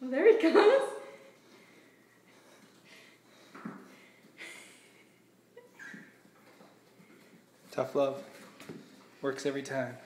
Well, there he comes. Tough love. Works every time.